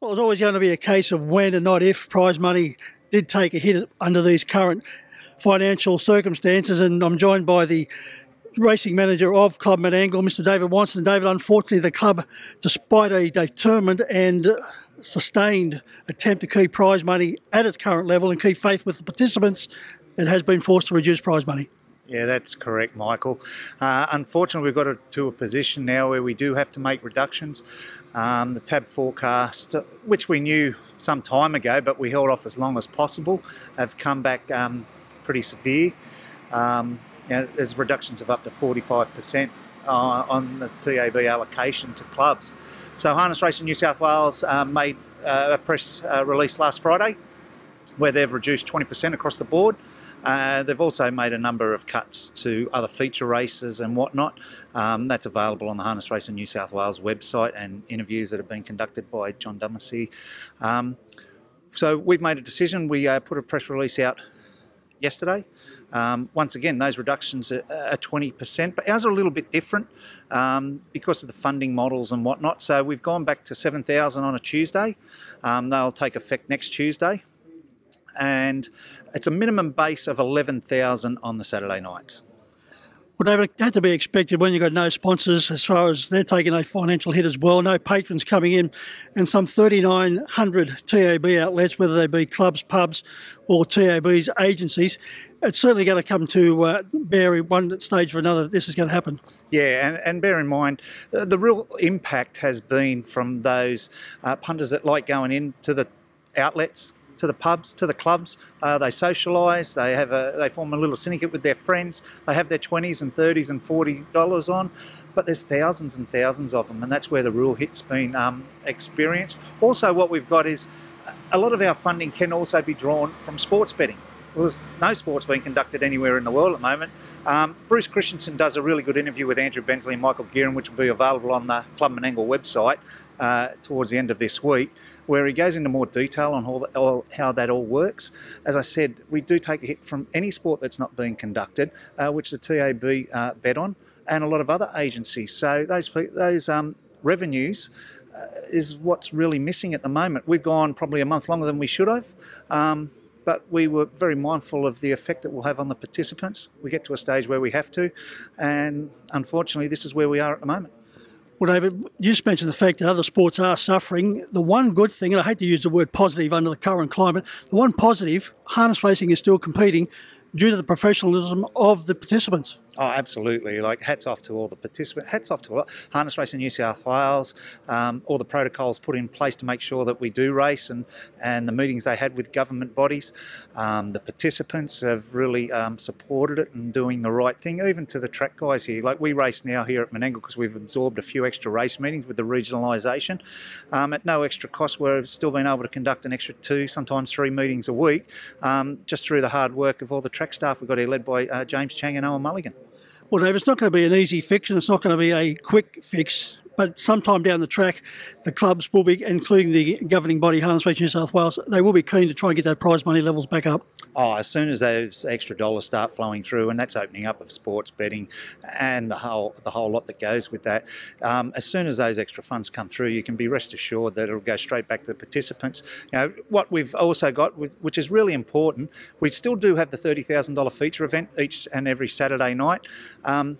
Well, it's always going to be a case of when and not if prize money did take a hit under these current financial circumstances. And I'm joined by the racing manager of Club Menangle, Mr. David Wonson. David, unfortunately, the club, despite a determined and sustained attempt to keep prize money at its current level and keep faith with the participants, it has been forced to reduce prize money. Yeah, that's correct, Michael. Uh, unfortunately, we've got a, to a position now where we do have to make reductions. Um, the TAB forecast, which we knew some time ago, but we held off as long as possible, have come back um, pretty severe. Um, there's reductions of up to 45% uh, on the TAB allocation to clubs. So Harness Racing New South Wales uh, made uh, a press uh, release last Friday where they've reduced 20% across the board. Uh, they've also made a number of cuts to other feature races and whatnot. Um, that's available on the Harness Racing New South Wales website and interviews that have been conducted by John Dumesny. Um, so we've made a decision. We uh, put a press release out yesterday. Um, once again, those reductions are, are, 20%, but ours are a little bit different um, because of the funding models and whatnot. So we've gone back to 7,000 on a Tuesday. Um, they'll take effect next Tuesday and it's a minimum base of 11,000 on the Saturday nights. Well, David, it had to be expected when you've got no sponsors as far as they're taking a financial hit as well, no patrons coming in, and some 3,900 TAB outlets, whether they be clubs, pubs, or TAB's agencies. It's certainly going to come to uh, bear one stage or another that this is going to happen. Yeah, and, and bear in mind, uh, the real impact has been from those uh, punters that like going into the outlets to the pubs, to the clubs. Uh, they socialise. They have a they form a little syndicate with their friends. They have their twenties and thirties and forty dollars on, but there's thousands and thousands of them, and that's where the real hit's been um, experienced. Also, what we've got is a lot of our funding can also be drawn from sports betting. Well, there's no sports being conducted anywhere in the world at the moment. Um, Bruce Christensen does a really good interview with Andrew Bentley and Michael Gearin, which will be available on the Club Menangle website uh, towards the end of this week, where he goes into more detail on all, all, how that all works. As I said, we do take a hit from any sport that's not being conducted, uh, which the TAB uh, bet on, and a lot of other agencies. So those those um, revenues. Uh, is what's really missing at the moment. We've gone probably a month longer than we should have. Um, but we were very mindful of the effect it will have on the participants. We get to a stage where we have to, and unfortunately, this is where we are at the moment. Well, David, you just mentioned the fact that other sports are suffering. The one good thing, and I hate to use the word positive under the current climate, the one positive, harness racing is still competing due to the professionalism of the participants. Oh, absolutely. Like, hats off to all the participants. Hats off to Harness Racing New South Wales. Um, all the protocols put in place to make sure that we do race and, and the meetings they had with government bodies. Um, the participants have really um, supported it and doing the right thing, even to the track guys here. Like, we race now here at Menangle because we've absorbed a few extra race meetings with the regionalisation. Um, at no extra cost, we've still been able to conduct an extra two, sometimes three meetings a week, um, just through the hard work of all the track staff we've got here, led by uh, James Chang and Owen Mulligan. Well, Dave, it's not going to be an easy fix and it's not going to be a quick fix but sometime down the track, the clubs will be, including the governing body, Harness Racing New South Wales, they will be keen to try and get those prize money levels back up. Oh, as soon as those extra dollars start flowing through, and that's opening up of sports betting and the whole the whole lot that goes with that. Um, as soon as those extra funds come through, you can be rest assured that it'll go straight back to the participants. You know what we've also got, which is really important. We still do have the thirty thousand dollar feature event each and every Saturday night. Um,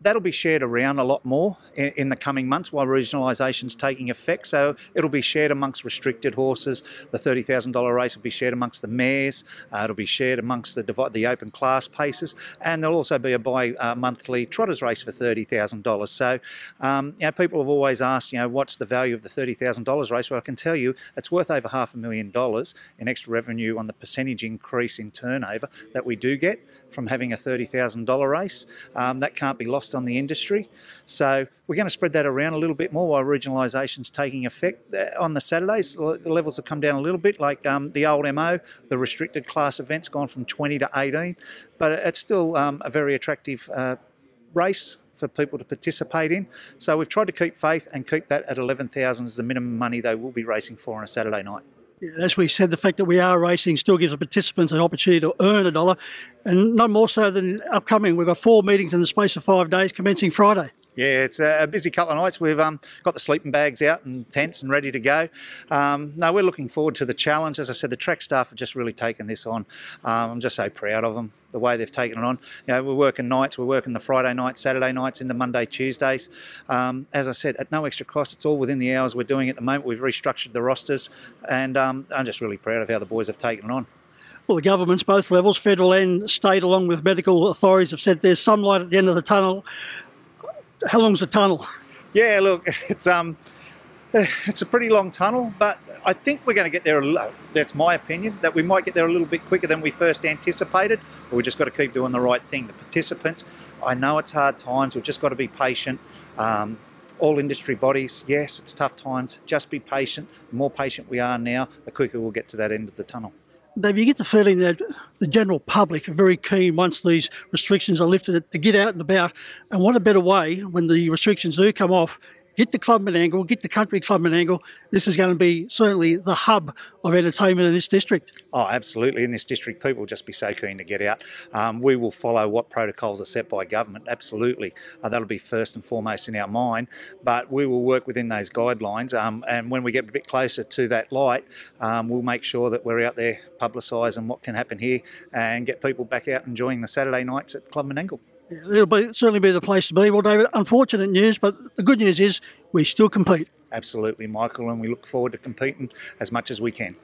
that'll be shared around a lot more in, in the coming months while regionalisation is taking effect. So it'll be shared amongst restricted horses. The $30,000 race will be shared amongst the mares. Uh, it'll be shared amongst the the open class paces, and there'll also be a bi-monthly trotters race for $30,000. So, um, you know, people have always asked, you know, what's the value of the $30,000 race? Well, I can tell you, it's worth over half a million dollars in extra revenue on the percentage increase in turnover that we do get from having a $30,000 race. Um, that can't be lost on the industry. So we're going to spread that around a little bit more while regionalisation is taking effect uh, on the Saturdays. The levels have come down a little bit, like um, the old MO, the restricted class events gone from 20 to 18, but it's still um, a very attractive uh, race for people to participate in. So we've tried to keep faith and keep that at 11,000 as the minimum money they will be racing for on a Saturday night. As we said, the fact that we are racing still gives the participants an opportunity to earn a dollar, and not more so than upcoming. We've got four meetings in the space of five days, commencing Friday. Yeah, it's a busy couple of nights. We've um, got the sleeping bags out and tents and ready to go. Um, no, we're looking forward to the challenge. As I said, the track staff have just really taken this on. Um, I'm just so proud of them, the way they've taken it on. You know, we're working nights, we're working the Friday nights, Saturday nights, into Monday, Tuesdays. Um, as I said, at no extra cost. It's all within the hours we're doing at the moment. We've restructured the rosters, and um, I'm just really proud of how the boys have taken it on. Well, the governments, both levels, federal and state, along with medical authorities, have said there's some light at the end of the tunnel. How long's the tunnel? Yeah, look, it's um, it's a pretty long tunnel, but I think we're going to get there. That's my opinion. That we might get there a little bit quicker than we first anticipated. But we just got to keep doing the right thing. The participants, I know it's hard times. We've just got to be patient. Um, all industry bodies, yes, it's tough times. Just be patient. The more patient we are now, the quicker we'll get to that end of the tunnel. Dave, you get the feeling that the general public are very keen once these restrictions are lifted to get out and about. And what a better way when the restrictions do come off get the Club Menangle, get the Country Club Menangle. This is going to be certainly the hub of entertainment in this district. Oh, absolutely. In this district, people will just be so keen to get out. Um, we will follow what protocols are set by government, absolutely. Uh, that'll be first and foremost in our mind, but we will work within those guidelines. Um, and when we get a bit closer to that light, um, we'll make sure that we're out there publicising what can happen here and get people back out enjoying the Saturday nights at Club Menangle. It'll be, certainly be the place to be. Well, David, unfortunate news, but the good news is we still compete. Absolutely, Michael, and we look forward to competing as much as we can.